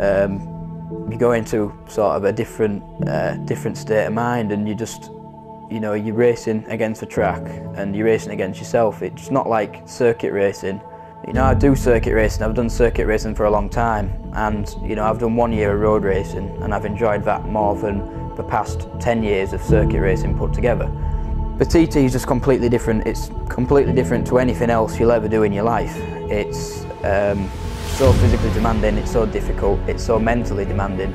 um, you go into sort of a different, uh, different state of mind, and you just, you know, you're racing against the track and you're racing against yourself. It's not like circuit racing. You know, I do circuit racing. I've done circuit racing for a long time, and you know, I've done one year of road racing, and I've enjoyed that more than the past 10 years of circuit racing put together. The TT is just completely different. It's completely different to anything else you'll ever do in your life. It's um, so physically demanding, it's so difficult, it's so mentally demanding.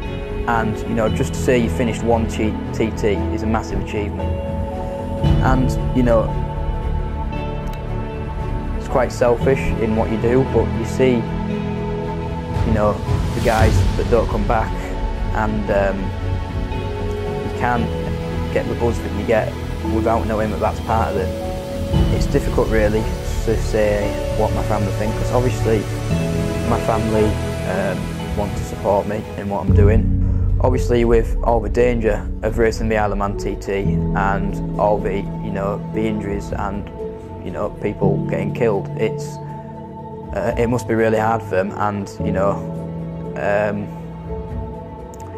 And you know, just to say you finished one TT is a massive achievement. And you know, it's quite selfish in what you do, but you see, you know, the guys that don't come back and um, you can't get the buzz that you get without knowing that that's part of it. It's difficult really to say what my family think because obviously my family um, want to support me in what I'm doing. Obviously with all the danger of racing the Isle of Man TT and all the, you know, the injuries and, you know, people getting killed, it's, uh, it must be really hard for them and, you know, um,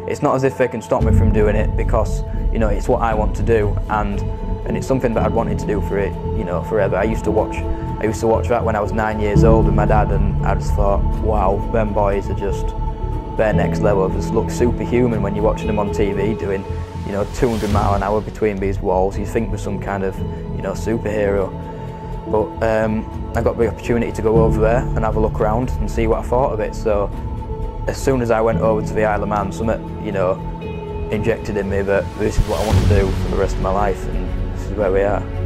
it's not as if they can stop me from doing it because you know it's what I want to do and and it's something that I'd wanted to do for it you know forever. I used to watch I used to watch that when I was nine years old with my dad and I just thought wow them boys are just their next level. They just look superhuman when you're watching them on TV doing you know 200 mile an hour between these walls. You think they're some kind of you know superhero. But um, I got the opportunity to go over there and have a look around and see what I thought of it. So as soon as I went over to the Isle of Man, summit, you know, injected in me that this is what I want to do for the rest of my life and is where we are.